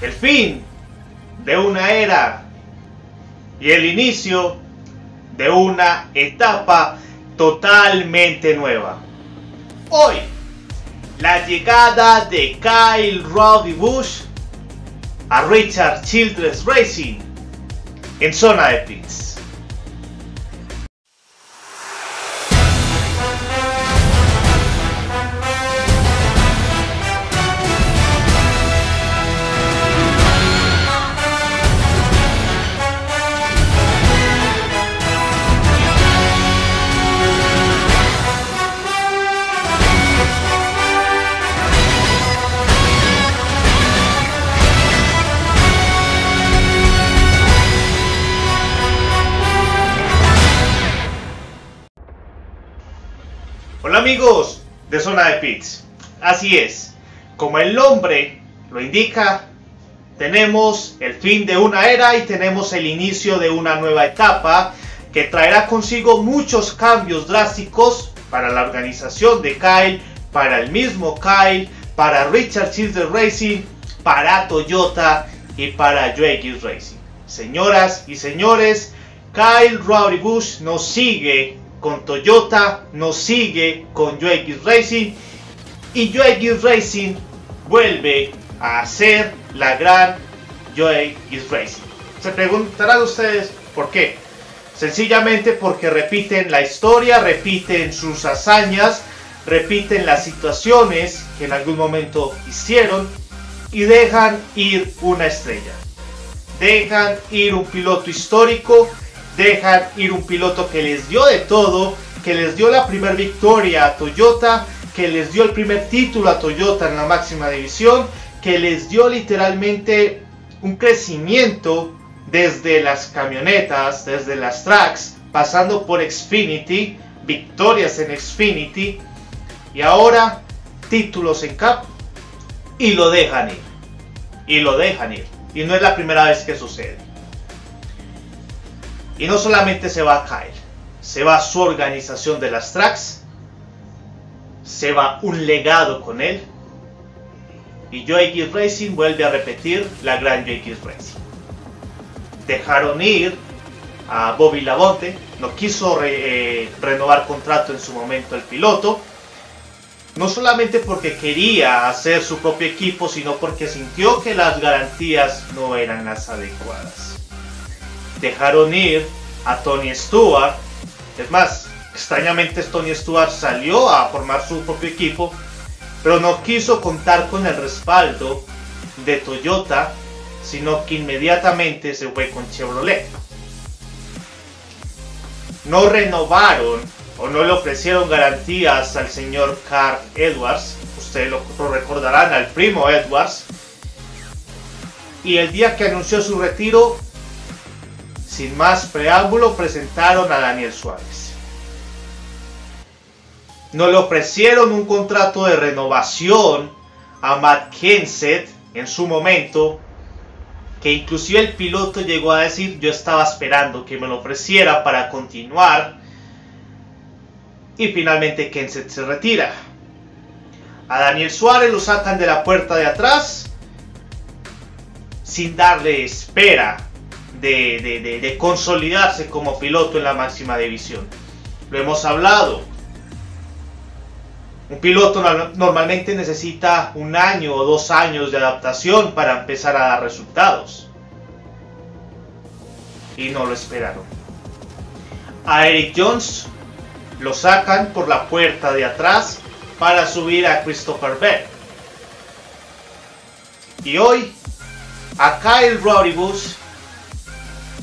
el fin de una era y el inicio de una etapa totalmente nueva. Hoy, la llegada de Kyle Roddy Bush a Richard Childress Racing en zona de pits. Así es, como el nombre lo indica, tenemos el fin de una era y tenemos el inicio de una nueva etapa que traerá consigo muchos cambios drásticos para la organización de Kyle, para el mismo Kyle, para Richard Childress Racing, para Toyota y para UX Racing. Señoras y señores, Kyle Rowdy Bush nos sigue con Toyota, nos sigue con UX Racing y UX Racing vuelve a ser la gran UX Racing. Se preguntarán ustedes por qué. Sencillamente porque repiten la historia, repiten sus hazañas, repiten las situaciones que en algún momento hicieron y dejan ir una estrella. Dejan ir un piloto histórico dejan ir un piloto que les dio de todo, que les dio la primera victoria a Toyota, que les dio el primer título a Toyota en la máxima división, que les dio literalmente un crecimiento desde las camionetas, desde las tracks, pasando por Xfinity, victorias en Xfinity y ahora títulos en Cup y lo dejan ir. Y lo dejan ir. Y no es la primera vez que sucede. Y no solamente se va a caer, se va su organización de las tracks, se va un legado con él. Y Joe Racing vuelve a repetir la gran Joe Racing. Dejaron ir a Bobby Labonte, no quiso eh, renovar contrato en su momento el piloto. No solamente porque quería hacer su propio equipo, sino porque sintió que las garantías no eran las adecuadas dejaron ir a Tony Stewart. Es más, extrañamente Tony Stewart salió a formar su propio equipo, pero no quiso contar con el respaldo de Toyota, sino que inmediatamente se fue con Chevrolet. No renovaron o no le ofrecieron garantías al señor Carl Edwards, ustedes lo, recordarán, al primo Edwards, y el día que anunció su retiro sin más preámbulo, presentaron a Daniel Suárez. No le ofrecieron un contrato de renovación a Matt Kenseth en su momento, que inclusive el piloto llegó a decir yo estaba esperando que me lo ofreciera para continuar y finalmente Kenseth se retira. A Daniel Suárez lo sacan de la puerta de atrás sin darle espera de, consolidarse como piloto en la máxima división. Lo hemos hablado. Un piloto normalmente necesita un año o dos años de adaptación para empezar a dar resultados. Y no lo esperaron. A Eric Jones lo sacan por la puerta de atrás para subir a Christopher Beck. Y hoy a Kyle Rodriguez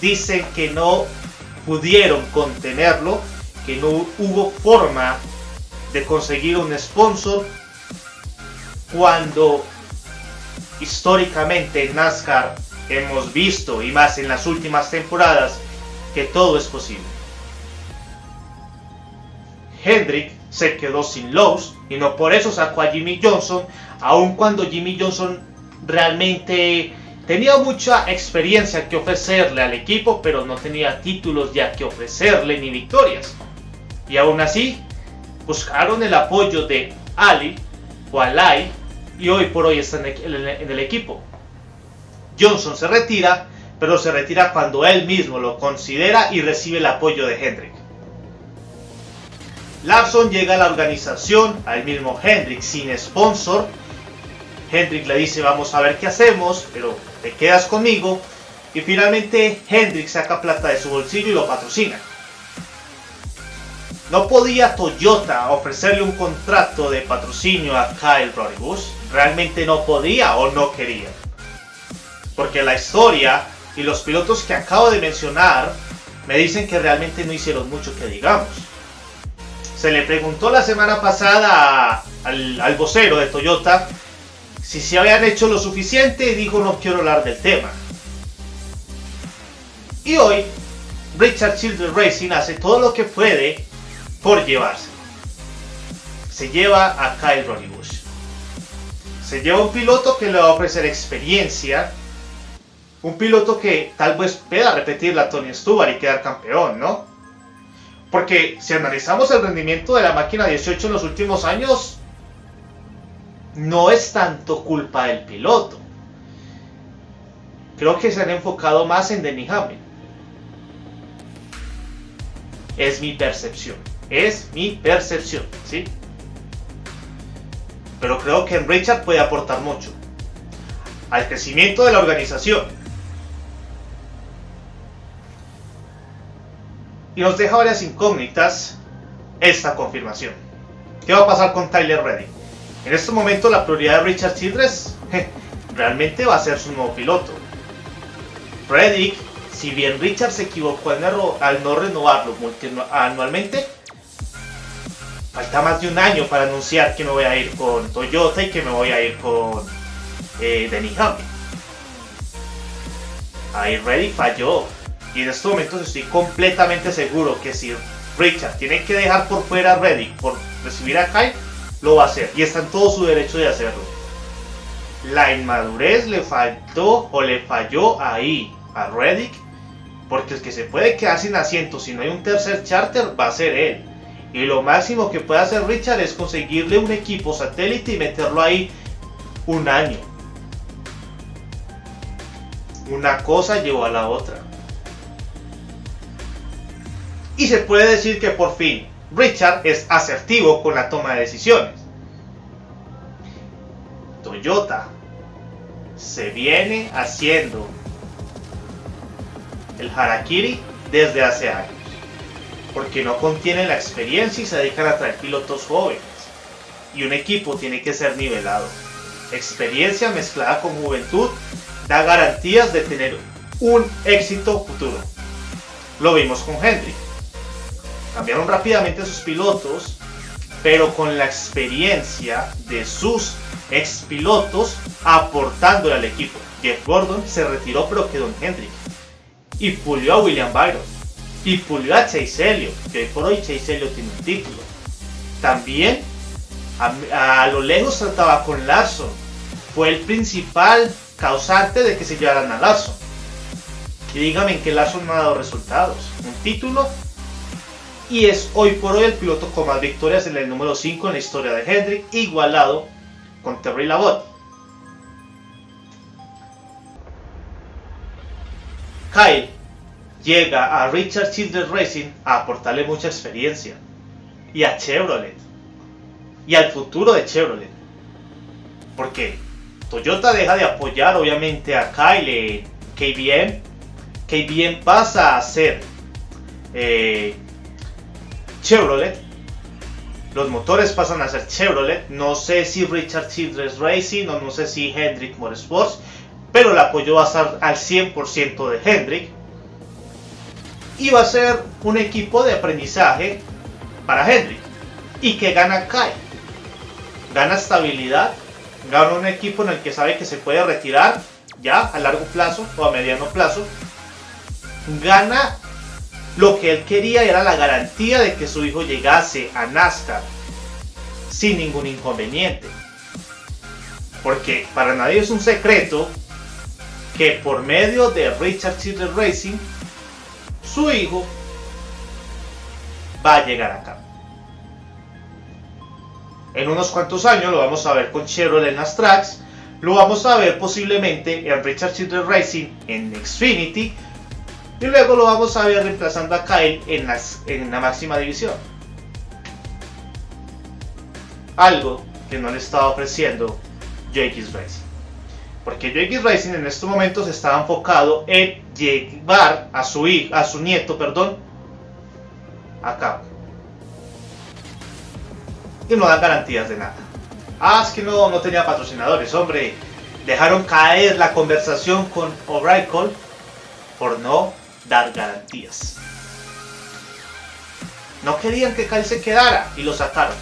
dicen que no pudieron contenerlo, que no hubo forma de conseguir un sponsor cuando históricamente en NASCAR hemos visto, y más en las últimas temporadas, que todo es posible. Hendrick se quedó sin Lowe's y no por eso sacó a Jimmy Johnson, aun cuando Jimmy Johnson realmente Tenía mucha experiencia que ofrecerle al equipo, pero no tenía títulos ya que ofrecerle ni victorias. Y aún así, buscaron el apoyo de Ali o Alai y hoy por hoy están en el equipo. Johnson se retira, pero se retira cuando él mismo lo considera y recibe el apoyo de Hendrick. Larson llega a la organización, al mismo Hendrick sin sponsor. Hendrick le dice vamos a ver qué hacemos, pero te quedas conmigo. Y finalmente Hendrick saca plata de su bolsillo y lo patrocina. No podía Toyota ofrecerle un contrato de patrocinio a Kyle Rodriguez. Realmente no podía o no quería. Porque la historia y los pilotos que acabo de mencionar me dicen que realmente no hicieron mucho que digamos. Se le preguntó la semana pasada al, al vocero de Toyota si se habían hecho lo suficiente y dijo no quiero hablar del tema. Y hoy Richard Childress Racing hace todo lo que puede por llevarse. Se lleva a Kyle Bush. Se lleva un piloto que le va a ofrecer experiencia. Un piloto que tal vez pueda repetir la Tony Stewart y quedar campeón, ¿no? Porque si analizamos el rendimiento de la máquina 18 en los últimos años, no es tanto culpa del piloto. Creo que se han enfocado más en Denny Hamlin. Es mi percepción. Es mi percepción, ¿sí? Pero creo que Richard puede aportar mucho al crecimiento de la organización. Y nos deja varias incógnitas esta confirmación. ¿Qué va a pasar con Tyler Reddick? En este momento la prioridad de Richard Childress realmente va a ser su nuevo piloto. Reddick, si bien Richard se equivocó al no renovarlo anualmente, falta más de un año para anunciar que me voy a ir con Toyota y que me voy a ir con eh, Denny Hamlin. Ahí Reddy falló. Y en estos momentos estoy completamente seguro que si Richard tiene que dejar por fuera a Reddick por recibir a Kyle, lo va a hacer. Y está en todo su derecho de hacerlo. La inmadurez le faltó o le falló ahí a Reddick. Porque el que se puede quedar sin asiento si no hay un tercer charter va a ser él. Y lo máximo que puede hacer Richard es conseguirle un equipo satélite y meterlo ahí un año. Una cosa llevó a la otra. Y se puede decir que por fin Richard es asertivo con la toma de decisiones. Toyota se viene haciendo el harakiri desde hace años porque no contienen la experiencia y se dedican a traer pilotos jóvenes. Y un equipo tiene que ser nivelado. Experiencia mezclada con juventud da garantías de tener un éxito futuro. Lo vimos con Hendrick. Cambiaron rápidamente sus pilotos, pero con la experiencia de sus ex pilotos aportándole al equipo. Jeff Gordon se retiró pero quedó en Hendrick y pulió a William Byron y pulió a Chase Elliott, que hoy por hoy Chase Elliott tiene un título. También a, lo lejos trataba con Larson. Fue el principal causante de que se llevaran a Larson. Y dígame en qué Larson no ha dado resultados. Un título y es hoy por hoy el piloto con más victorias en el número 5 en la historia de Hendrick, igualado con Terry Labot. Kyle llega a Richard Childress Racing a aportarle mucha experiencia. Y a Chevrolet. Y al futuro de Chevrolet. Porque Toyota deja de apoyar obviamente a Kyle KBM. KBM pasa a ser eh, Chevrolet. Los motores pasan a ser Chevrolet. No sé si Richard Childress Racing o no sé si Hendrick Motorsports. Pero el apoyo va a al 100% de Hendrick va a ser un equipo de aprendizaje para Henry. ¿Y que gana Kai? Gana estabilidad, gana un equipo en el que sabe que se puede retirar ya a largo plazo o a mediano plazo. Gana lo que él quería era la garantía de que su hijo llegase a NASCAR sin ningún inconveniente. Porque para nadie es un secreto que por medio de Richard Childress Racing su hijo va a llegar acá. En unos cuantos años lo vamos a ver con Chevrolet tracks, lo vamos a ver posiblemente en Richard Childress Racing en Xfinity y luego lo vamos a ver reemplazando a Kyle en, en la máxima división. Algo que no le estaba ofreciendo JX Racing. Porque JX Racing en estos momentos estaba enfocado en llevar a su hijo, a su nieto, perdón, a cabo. Y no dan garantías de nada. Ah, es que no, no tenía patrocinadores, hombre. Dejaron caer la conversación con Oracle por no dar garantías. No querían que Kyle se quedara y lo sacaron.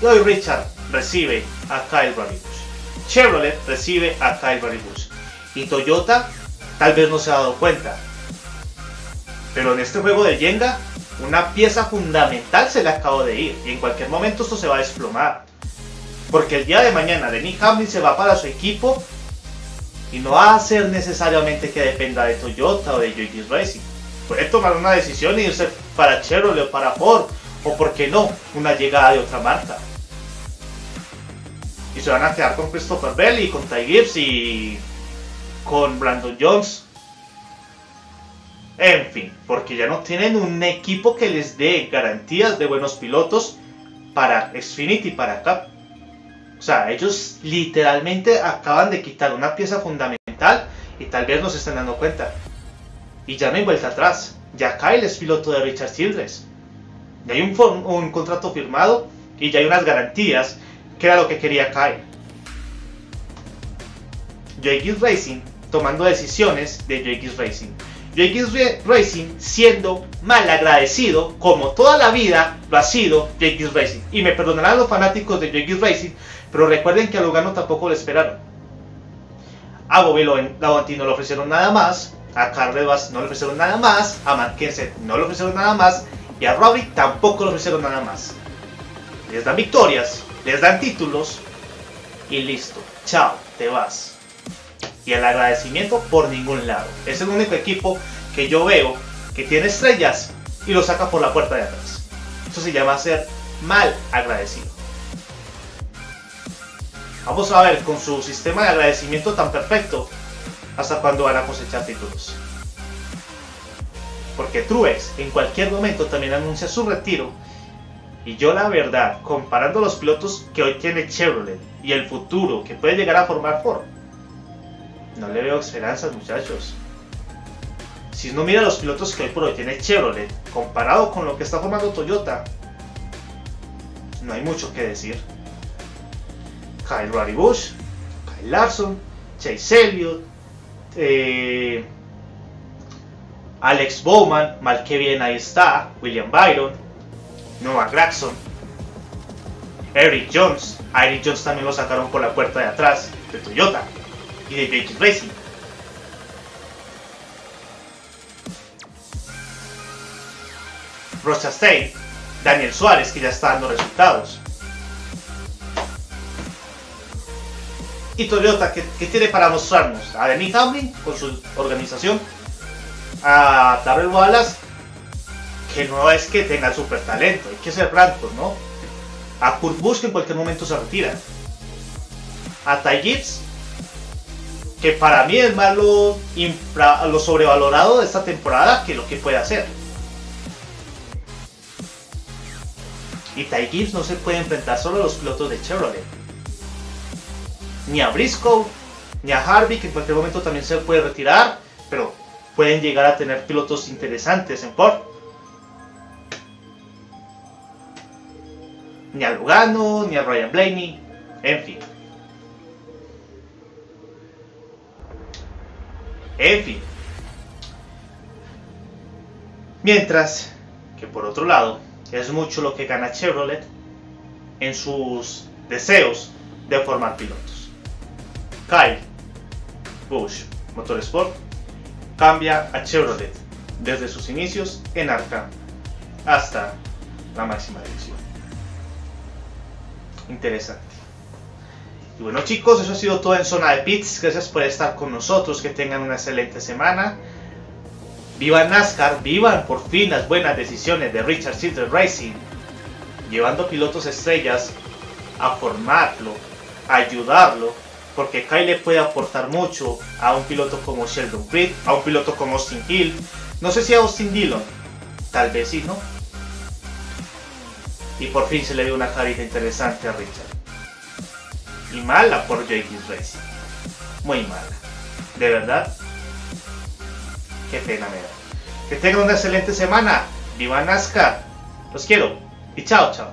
Y hoy Richard recibe a Kyle Busch. Chevrolet recibe a Kyle Busch. Y Toyota tal vez no se ha dado cuenta. Pero en este juego de Jenga, una pieza fundamental se le acabó de ir. Y en cualquier momento esto se va a desplomar. Porque el día de mañana Denny Hamlin se va para su equipo y no va a ser necesariamente que dependa de Toyota o de JX Racing. Puede tomar una decisión y irse para Chevrolet o para Ford o, por qué no, una llegada de otra marca. Y se van a quedar con Christopher Bell y con Ty Gibbs y con Brandon Jones. En fin, porque ya no tienen un equipo que les dé garantías de buenos pilotos para Xfinity para Cup. O sea, ellos literalmente acaban de quitar una pieza fundamental y tal vez no se estén dando cuenta. Y ya no hay vuelta atrás. Ya Kyle es piloto de Richard Childress. Ya hay un, un contrato firmado y ya hay unas garantías que era lo que quería Kyle. JX Racing tomando decisiones de JX Racing. JX Racing siendo mal agradecido, como toda la vida lo ha sido JX Racing. Y me perdonarán los fanáticos de JX Racing, pero recuerden que a Lugano tampoco le esperaron. A Bobby Lavanti no le ofrecieron nada más, a Carl Bass no le ofrecieron nada más, a Matt no le ofrecieron nada más, y a Robbie tampoco le ofrecieron nada más. Les dan victorias, les dan títulos, y listo. Chao, te vas. Y el agradecimiento por ningún lado. Es el único equipo que yo veo que tiene estrellas y lo saca por la puerta de atrás. Eso se llama ser mal agradecido. Vamos a ver con su sistema de agradecimiento tan perfecto hasta cuándo van a cosechar títulos. Porque Truex en cualquier momento también anuncia su retiro. Y yo la verdad, comparando los pilotos que hoy tiene Chevrolet y el futuro que puede llegar a formar Ford, no le veo esperanzas muchachos. Si uno mira los pilotos que hoy por hoy tiene Chevrolet, comparado con lo que está formando Toyota, no hay mucho que decir. Kyle Roddy Bush, Kyle Larson, Chase Elliott, eh, Alex Bowman, mal que bien ahí está, William Byron, Noah Gregson, Eric Jones, Eric Jones también lo sacaron por la puerta de atrás de Toyota y de JX Racing. Ross Chastain, Daniel Suárez que ya está dando resultados. y Toyota que, tiene para mostrarnos a Denny Hamlin con su organización, a Darrell Wallace que no es que tenga super talento, hay que ser francos, ¿no? A Kurt Busch que en cualquier momento se retira, a Ty Gibbs que para mí es más lo, lo sobrevalorado de esta temporada que lo que puede hacer. Y Ty Gibbs no se puede enfrentar solo a los pilotos de Chevrolet ni a Briscoe, ni a Harvey, que en cualquier momento también se puede retirar, pero pueden llegar a tener pilotos interesantes en Ford. Ni a Lugano, ni a Ryan Blaney, en fin. En fin. Mientras que por otro lado, es mucho lo que gana Chevrolet en sus deseos de formar pilotos. Kyle Busch Motorsport cambia a Chevrolet desde sus inicios en Arca hasta la máxima división. Interesante. Y bueno chicos, eso ha sido todo en Zona de Pits. Gracias por estar con nosotros. Que tengan una excelente semana. Vivan NASCAR, vivan por fin las buenas decisiones de Richard Childress Racing, llevando pilotos estrellas a formarlo, a ayudarlo porque Kyle le puede aportar mucho a un piloto como Sheldon Creed, a un piloto como Austin Hill. No sé si a Austin Dillon, tal vez sí, ¿no? Y por fin se le dio una carita interesante a Richard. Y mala por JX Racing. Muy mala. De verdad. Qué pena me da. Que tengan una excelente semana. Viva NASCAR. Los quiero. Y chao, chao.